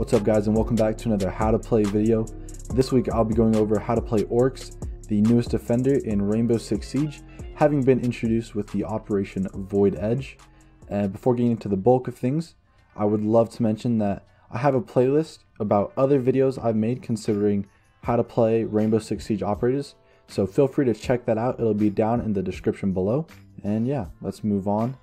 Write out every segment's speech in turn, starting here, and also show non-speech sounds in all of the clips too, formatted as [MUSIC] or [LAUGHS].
What's up guys and welcome back to another how to play video. This week I'll be going over how to play Oryx, the newest defender in Rainbow Six Siege, having been introduced with the Operation Void Edge. And before getting into the bulk of things, I would love to mention that I have a playlist about other videos I've made considering how to play Rainbow Six Siege operators. So feel free to check that out. It'll be down in the description below. And yeah, let's move on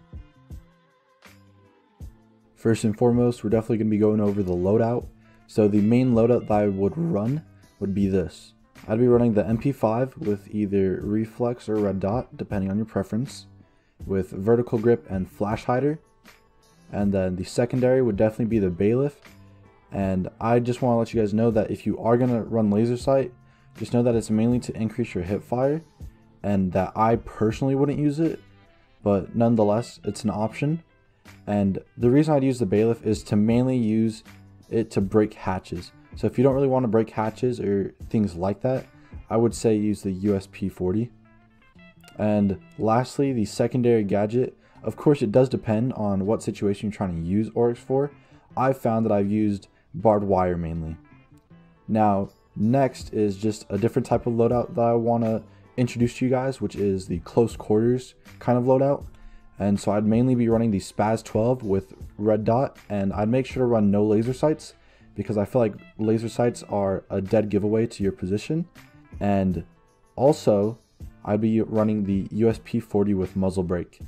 First and foremost, we're definitely going to be going over the loadout. So the main loadout that I would run would be this. I'd be running the MP5 with either reflex or red dot, depending on your preference, with vertical grip and flash hider. And then the secondary would definitely be the bailiff. And I just want to let you guys know that if you are going to run laser sight, just know that it's mainly to increase your hip fire and that I personally wouldn't use it, but nonetheless, it's an option. And the reason I'd use the bailiff is to mainly use it to break hatches. So if you don't really want to break hatches or things like that, I would say use the USP 40. And lastly, the secondary gadget. Of course, it does depend on what situation you're trying to use Oryx for. I've found that I've used barbed wire mainly. Now, next is just a different type of loadout that I want to introduce to you guys, which is the close quarters kind of loadout. And so I'd mainly be running the SPAS 12 with red dot and I'd make sure to run no laser sights because I feel like laser sights are a dead giveaway to your position. And also I'd be running the USP 40 with muzzle brake.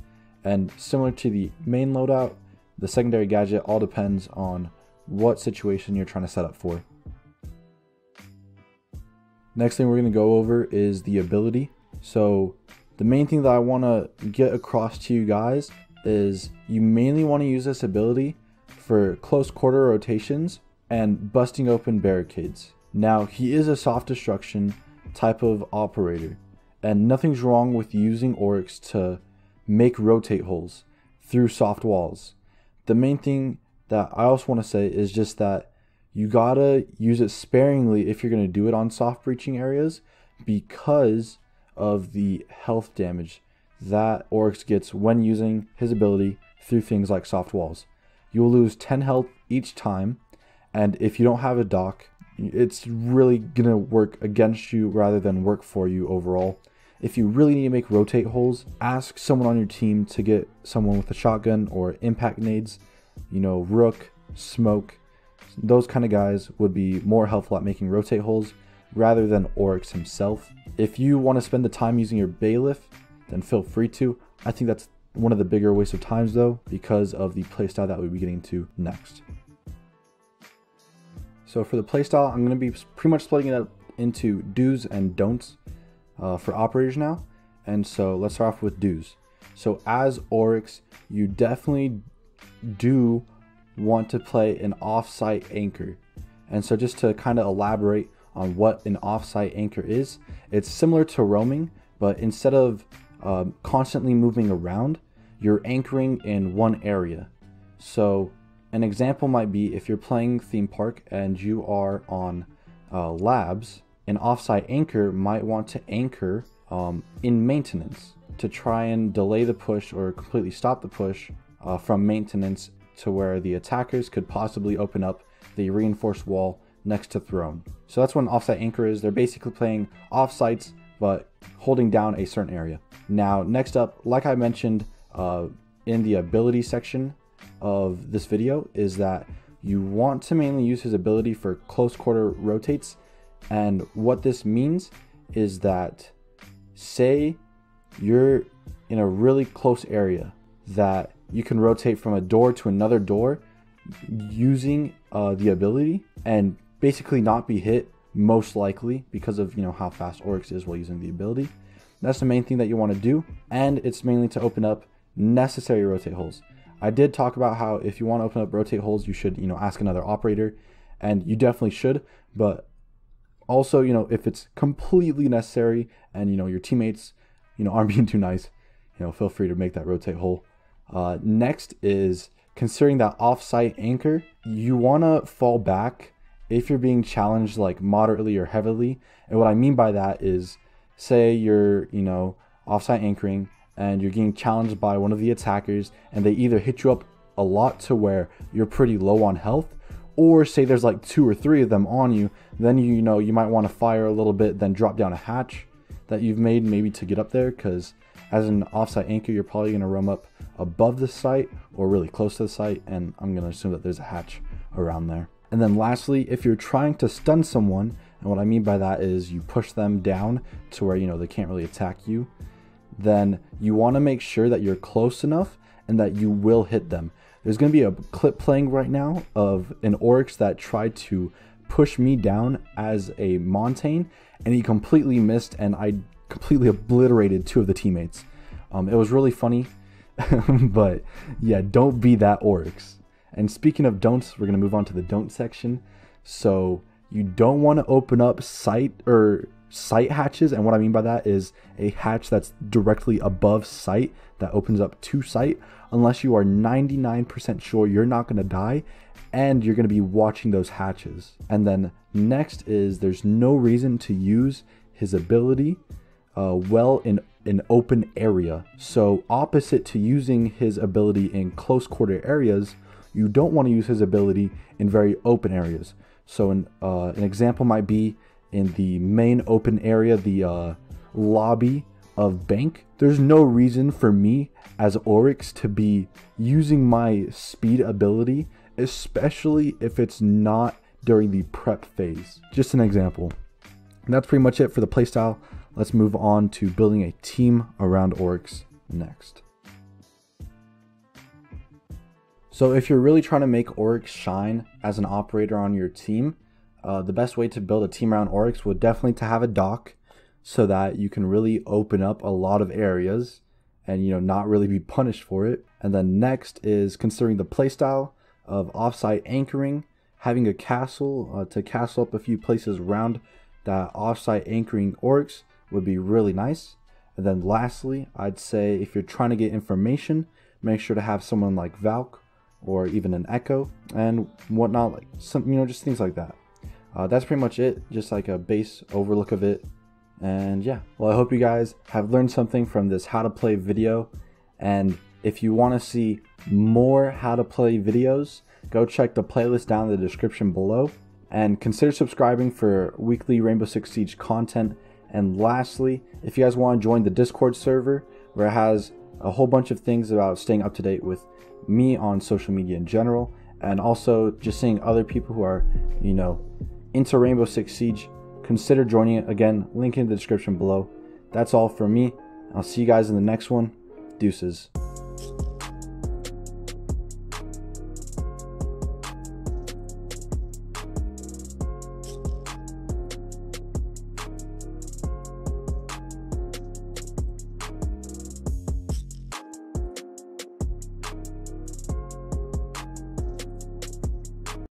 And similar to the main loadout, the secondary gadget all depends on what situation you're trying to set up for. Next thing we're going to go over is the ability. So the main thing that I want to get across to you guys is you mainly want to use this ability for close quarter rotations and busting open barricades. Now, he is a soft destruction type of operator, and nothing's wrong with using Oryx to make rotate holes through soft walls. The main thing that I also want to say is just that you gotta use it sparingly if you're gonna do it on soft breaching areas because of the health damage that Oryx gets when using his ability through things like soft walls. You will lose 10 health each time, and if you don't have a Doc, it's really gonna work against you rather than work for you overall. If you really need to make rotate holes, ask someone on your team to get someone with a shotgun or impact nades. You know, Rook, Smoke, those kind of guys would be more helpful at making rotate holes rather than Oryx himself. If you want to spend the time using your bailiff, then feel free to. I think that's one of the bigger waste of times though, because of the playstyle that we'll be getting to next. So for the playstyle, I'm going to be pretty much splitting it up into do's and don'ts uh, for operators now. And so let's start off with do's. So as Oryx, you definitely do want to play an off-site anchor. And so just to kind of elaborate, on what an offsite anchor is. It's similar to roaming, but instead of um, constantly moving around, you're anchoring in one area. So, an example might be if you're playing theme park and you are on uh, labs, an offsite anchor might want to anchor um, in maintenance to try and delay the push or completely stop the push uh, from maintenance to where the attackers could possibly open up the reinforced wall next to throne. So that's what an offsite anchor is. They're basically playing offsites, but holding down a certain area. Now, next up, like I mentioned uh, in the ability section of this video, is that you want to mainly use his ability for close quarter rotates. And what this means is that, say you're in a really close area that you can rotate from a door to another door using uh, the ability and basically not be hit most likely because of you know how fast Oryx is while using the ability. That's the main thing that you want to do, and it's mainly to open up necessary rotate holes. I did talk about how if you want to open up rotate holes, you should you know ask another operator, and you definitely should. But also, you know, if it's completely necessary and you know your teammates, you know, [LAUGHS] aren't being too nice, you know, feel free to make that rotate hole. Uh, next is considering that offsite anchor, you want to fall back if you're being challenged like moderately or heavily. And what I mean by that is say you're, you know, offsite anchoring and you're getting challenged by one of the attackers and they either hit you up a lot to where you're pretty low on health or say there's like two or three of them on you, then you, know you might want to fire a little bit, then drop down a hatch that you've made maybe to get up there because as an offsite anchor, you're probably going to roam up above the site or really close to the site, and I'm going to assume that there's a hatch around there. And then lastly, if you're trying to stun someone, and what I mean by that is you push them down to where you know they can't really attack you, then you want to make sure that you're close enough and that you will hit them. There's going to be a clip playing right now of an Oryx that tried to push me down as a Montagne, and he completely missed, and I completely obliterated two of the teammates. Um, it was really funny, [LAUGHS] but yeah, don't be that Oryx. And speaking of don'ts, we're gonna move on to the don't section. So you don't want to open up site or site hatches, and what I mean by that is a hatch that's directly above site that opens up to site, unless you are 99% sure you're not gonna die and you're gonna be watching those hatches. And then next is there's no reason to use his ability uh, well in an open area. So opposite to using his ability in close quarter areas, you don't want to use his ability in very open areas. So an, uh, an example might be in the main open area, the uh, lobby of bank. There's no reason for me as Oryx to be using my speed ability, especially if it's not during the prep phase. Just an example. And that's pretty much it for the playstyle. Let's move on to building a team around Oryx next. So if you're really trying to make Oryx shine as an operator on your team, uh, the best way to build a team around Oryx would definitely to have a Doc so that you can really open up a lot of areas and you know not really be punished for it. And then next is considering the playstyle of offsite anchoring, having a castle uh, to castle up a few places around that offsite anchoring Oryx would be really nice. And then lastly, I'd say if you're trying to get information, make sure to have someone like Valk or even an Echo and whatnot, like some, you know, just things like that. Uh, that's pretty much it, just like a base overlook of it. And yeah, well, I hope you guys have learned something from this how to play video. And if you want to see more how to play videos, go check the playlist down in the description below. And consider subscribing for weekly Rainbow Six Siege content and lastly, if you guys want to join the Discord server, where it has a whole bunch of things about staying up to date with me on social media in general, and also just seeing other people who are, you know, into Rainbow Six Siege, consider joining it. Again, link in the description below. That's all from me. I'll see you guys in the next one. Deuces.